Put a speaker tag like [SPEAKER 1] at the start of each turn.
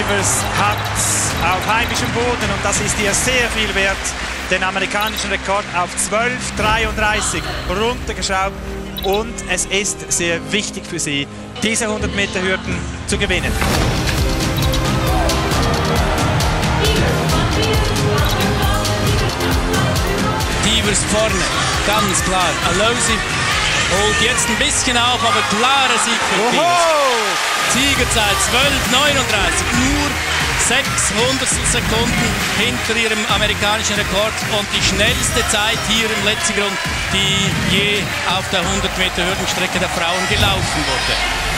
[SPEAKER 1] Divers hat auf heimischem Boden, und das ist ihr sehr viel wert, den amerikanischen Rekord auf 12,33 runtergeschraubt. Und es ist sehr wichtig für sie, diese 100 Meter Hürden zu gewinnen.
[SPEAKER 2] Divers vorne, ganz klar. Aloisi holt jetzt ein bisschen auf, aber klarer Sieg für Divers. Siegerzeit 12,39, nur 600 Sekunden hinter ihrem amerikanischen Rekord und die schnellste Zeit hier im letzten Grund, die je auf der 100 Meter Hürdenstrecke der Frauen gelaufen wurde.